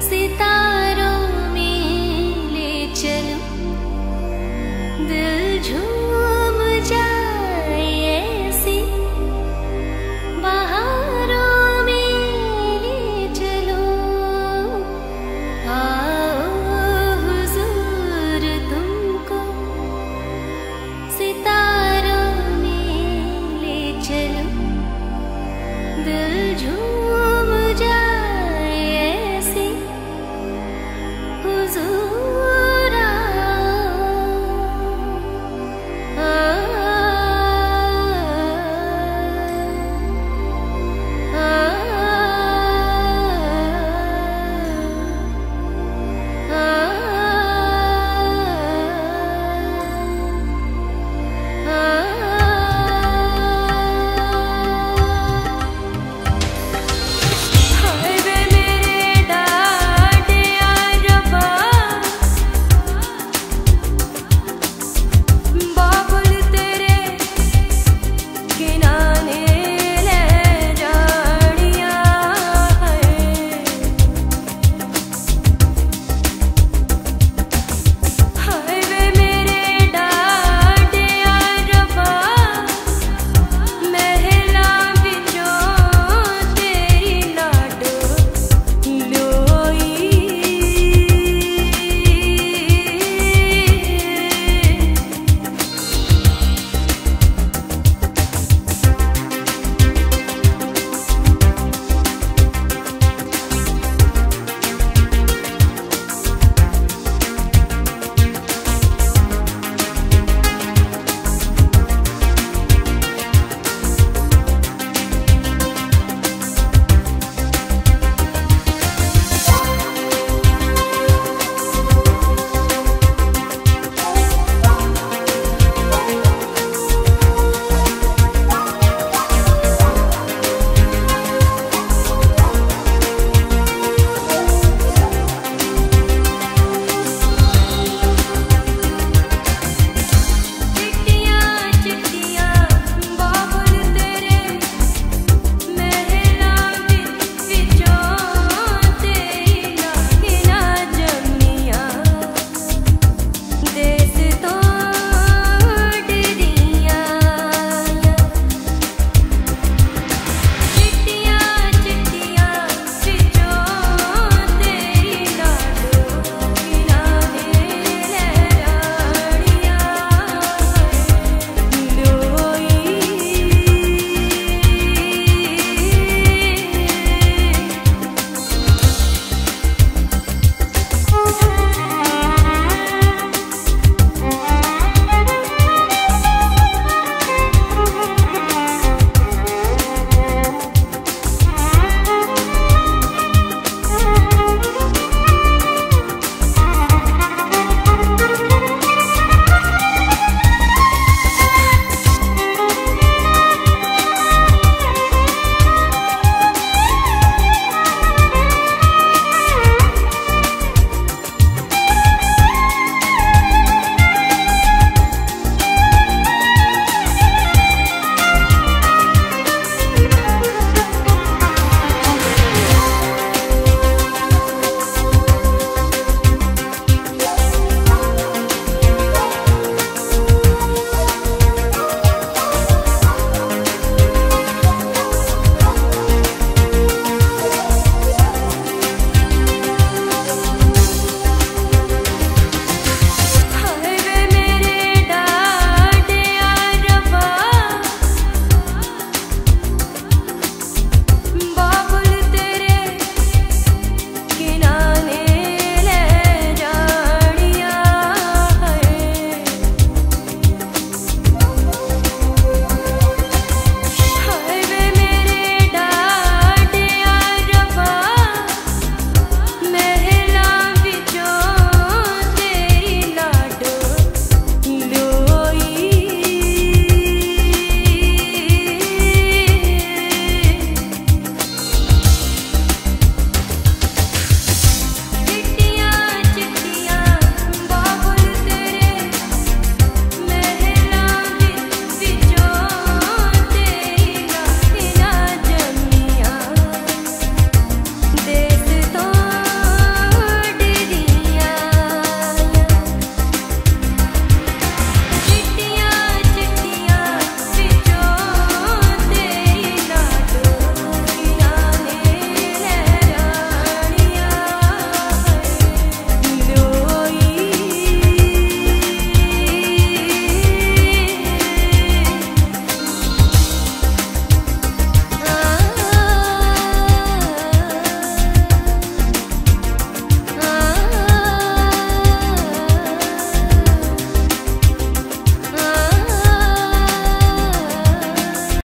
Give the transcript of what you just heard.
是的